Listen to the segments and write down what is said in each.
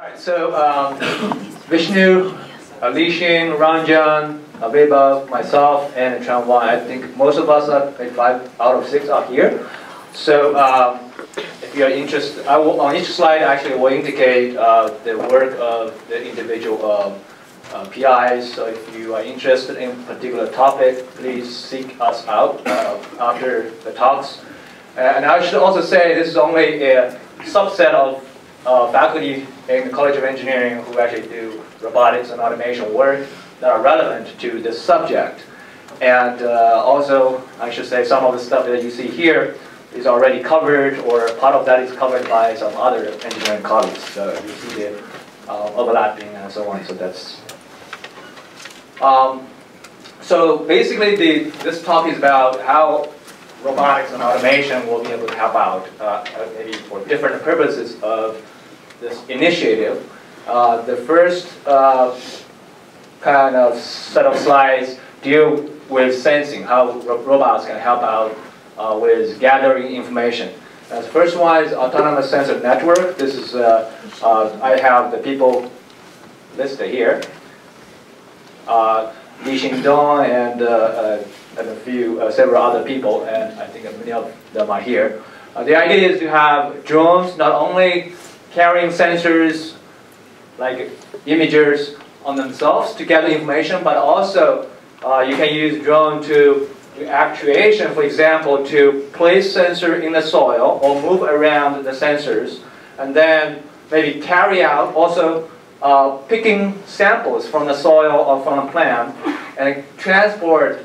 Alright, so um, Vishnu, Alishin, Ranjan, Abeba, myself, and Chan. I think most of us are like five out of six are here. So um, if you are interested, I will, on each slide actually will indicate uh, the work of the individual uh, uh, PIs. So if you are interested in a particular topic, please seek us out uh, after the talks. And I should also say this is only a subset of uh, faculty in the College of Engineering who actually do robotics and automation work that are relevant to this subject. And uh, also, I should say, some of the stuff that you see here is already covered, or part of that is covered by some other engineering colleagues. So you see the uh, overlapping and so on. So that's. Um, so basically, the, this talk is about how robotics and automation will be able to help out, uh, uh maybe for different purposes of this initiative. Uh, the first uh, kind of set of slides deal with sensing, how ro robots can help out uh, with gathering information. the first one is autonomous sensor network. This is, uh, uh, I have the people listed here. Uh, Lixin Dong and, uh, and a few, several other people, and I think many of them are here. the idea is to have drones not only carrying sensors like imagers on themselves to gather information, but also uh, you can use drone to do actuation, for example, to place sensor in the soil or move around the sensors, and then maybe carry out also uh, picking samples from the soil or from a plant and transport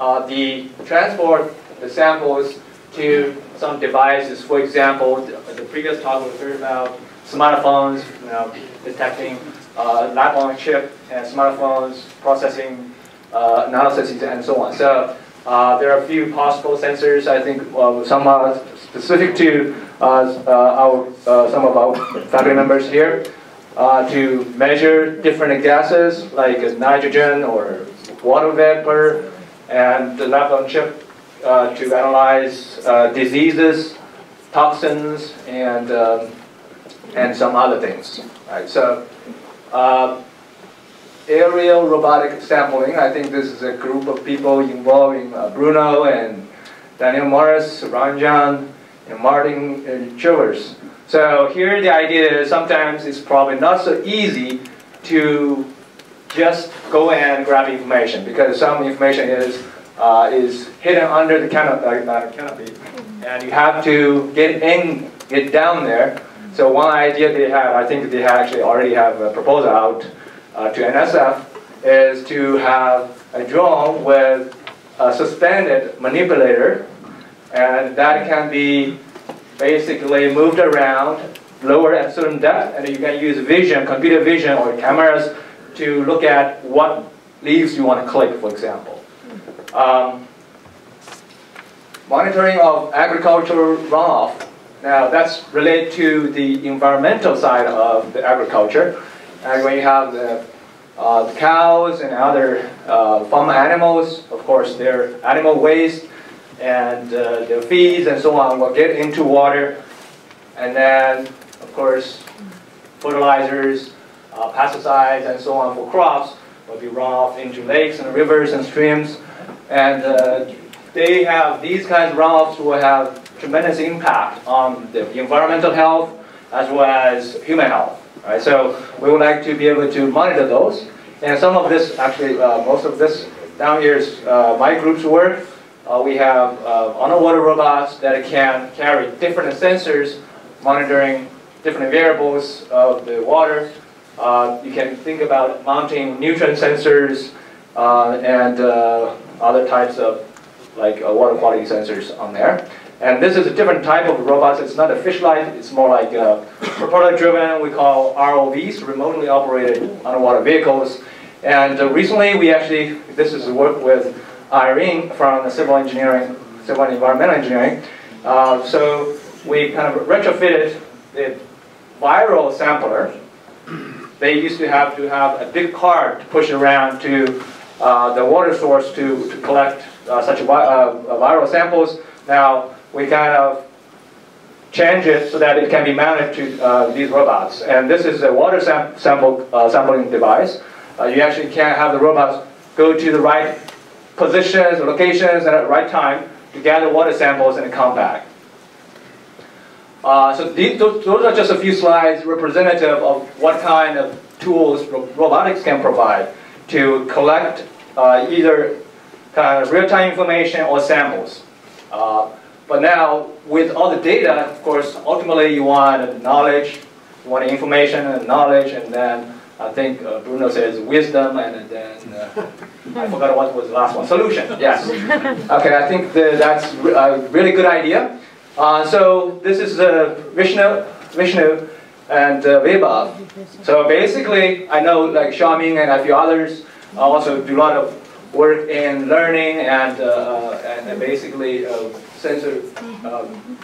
uh, the transport the samples to some devices. For example, the, the previous talk we heard about smartphones, you know, detecting uh, lab on chip and smartphones, processing uh, analysis, and so on. So uh, there are a few possible sensors. I think uh, some are specific to uh, uh, our some of our family members here to measure different gases like nitrogen or water vapor, and the lab on chip to analyze diseases, toxins, and um, and some other things. Right? So uh, aerial robotic sampling, I think this is a group of people involving uh, Bruno and Daniel Morris, Ranjan, and Martin uh, Chivers. So here the idea is sometimes it's probably not so easy to just go and grab information because some information is uh, is hidden under the canopy, uh, canopy, and you have to get in, get down there. So one idea they have, I think they actually already have a proposal out uh, to NSF, is to have a drone with a suspended manipulator, and that can be basically moved around, lower at certain depth, and you can use vision, computer vision, or cameras to look at what leaves you want to click, for example. Um, monitoring of agricultural runoff now that's related to the environmental side of the agriculture. And when you have the, uh, the cows and other uh, farm animals, of course their animal waste and uh, their feeds and so on will get into water. And then, of course, fertilizers, uh, pesticides, and so on for crops will be run off into lakes and rivers and streams. And uh, they have, these kinds of runoffs will have tremendous impact on the environmental health as well as human health. Right? So we would like to be able to monitor those. And some of this, actually, uh, most of this down here is uh, my group's work. Uh, we have uh, underwater robots that can carry different sensors monitoring different variables of the water. Uh, you can think about mounting nutrient sensors uh, and other types of like water quality sensors on there. And this is a different type of robots. It's not a fish-like. It's more like uh, propeller-driven. We call ROVs, remotely operated underwater vehicles. And uh, recently, we actually, this is work with Irene from the civil engineering, civil and environmental engineering. Uh, so we kind of retrofitted the viral sampler. They used to have to have a big cart to push around to uh, the water source to, to collect uh, such a, uh, viral samples. Now, we kind of change it so that it can be mounted to uh, these robots. And this is a water sam sample uh, sampling device. Uh, you actually can have the robots go to the right positions, locations, and at the right time to gather water samples and come back. Uh, so these, those are just a few slides representative of what kind of tools robotics can provide to collect uh, either kind of real-time information or samples. Uh, but now, with all the data, of course, ultimately you want knowledge, you want information and knowledge, and then I think uh, Bruno says wisdom, and then uh, I forgot what was the last one. Solution, yes. Okay, I think the, that's a really good idea. Uh, so this is uh, Vishnu, Vishnu and uh. So basically, I know like Xiaoming and a few others also do a lot of work in learning and, uh, and, and, basically uh, sensor um,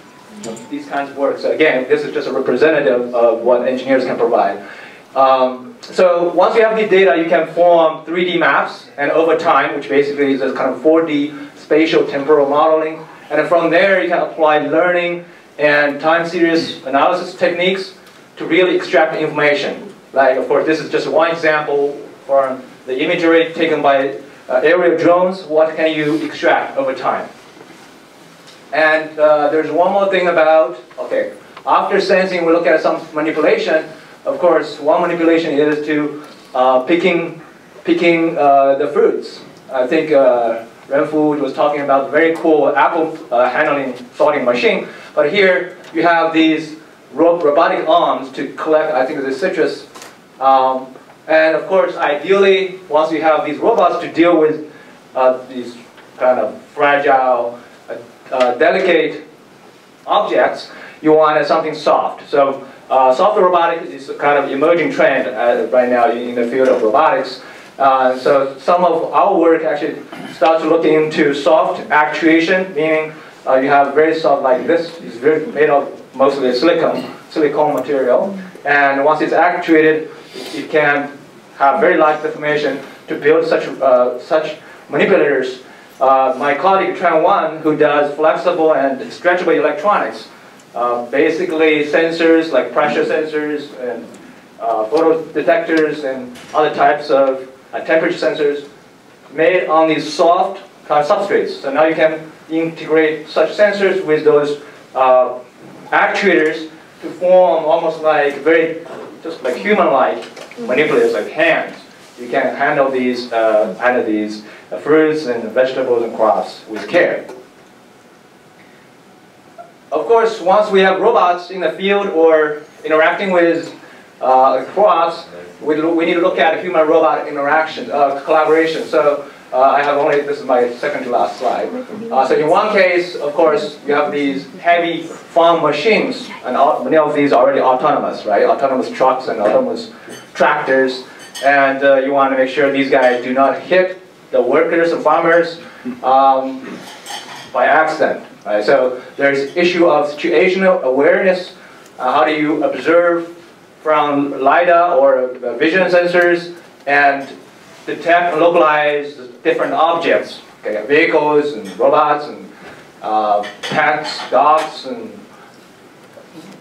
these kinds of work. So again, this is just a representative of what engineers can provide. Um, so once you have the data, you can form 3D maps, and over time, which basically is a kind of 4D spatial temporal modeling, and from there you can apply learning and time series analysis techniques to really extract information. Like, of course, this is just one example from the imagery taken by uh, aerial drones. What can you extract over time? And uh, there's one more thing about, okay, after sensing, we look at some manipulation. Of course, one manipulation is to uh, picking, picking uh, the fruits. I think uh, Renfu was talking about the very cool apple uh, handling sorting machine. But here you have these robotic arms to collect, I think, the citrus. Um, and of course, ideally, once you have these robots to deal with uh, these kind of fragile, uh, uh delicate objects, you want something soft. So uh, soft robotics is kind of emerging trend uh, right now in the field of robotics. Uh, so some of our work actually starts looking into soft actuation, meaning uh, you have very soft like this, is very made of mostly silicone, silicone material. And once it's actuated, it can have very light deformation to build such, uh, such manipulators. Uh, my colleague Chuan Wang, who does flexible and stretchable electronics, uh, basically sensors like pressure sensors and photo detectors and other types of temperature sensors made on these soft kind of substrates. So now you can integrate such sensors with those uh, actuators to form almost like very, just like human-like manipulators, like hands. You can handle these, uh, handle these uh, fruits and vegetables and crops with care. Of course, once we have robots in the field or interacting with uh, crops, we, we need to look at human-robot interaction, uh, collaboration. So uh, I have only, this is my second to last slide. Uh, so in one case, of course, you have these heavy farm machines, and all, many of these are already autonomous, right? Autonomous trucks and autonomous tractors. And uh, you want to make sure these guys do not hit the workers and farmers um, by accident. Right? So there's issue of situational awareness. Uh, how do you observe from LiDAR or vision sensors and detect and localize different objects, okay, vehicles and robots and uh, pets, dogs, and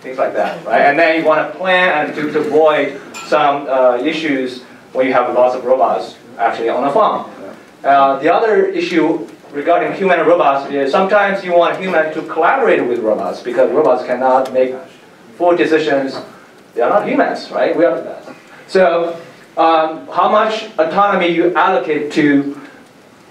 things like that, right? And then you want to plan and to, to avoid some uh, issues when you have lots of robots actually on a farm. Uh, the other issue regarding human and robots is sometimes you want human to collaborate with robots because robots cannot make full decisions. They are not humans, right? We are. The best. So um, how much autonomy you allocate to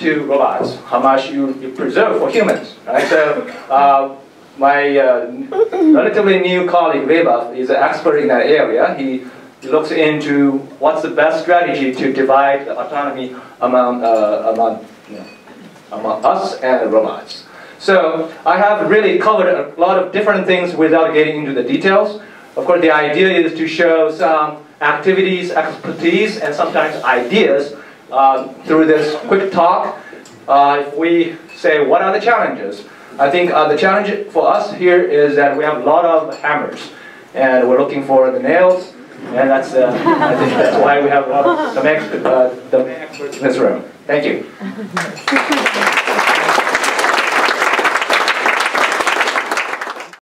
to robots, how much you, you preserve for humans. Right? So uh, my uh, relatively new colleague Weber is an expert in that area. He looks into what's the best strategy to divide the autonomy among uh, among you know, among us and robots. So I have really covered a lot of different things without getting into the details. Of course, the idea is to show some activities, expertise, and sometimes ideas uh, through this quick talk. Uh, if we say, what are the challenges? I think uh, the challenge for us here is that we have a lot of hammers, and we're looking for the nails, and that's, uh, I think that's why we have a lot of the, uh, experts in this room. Thank you.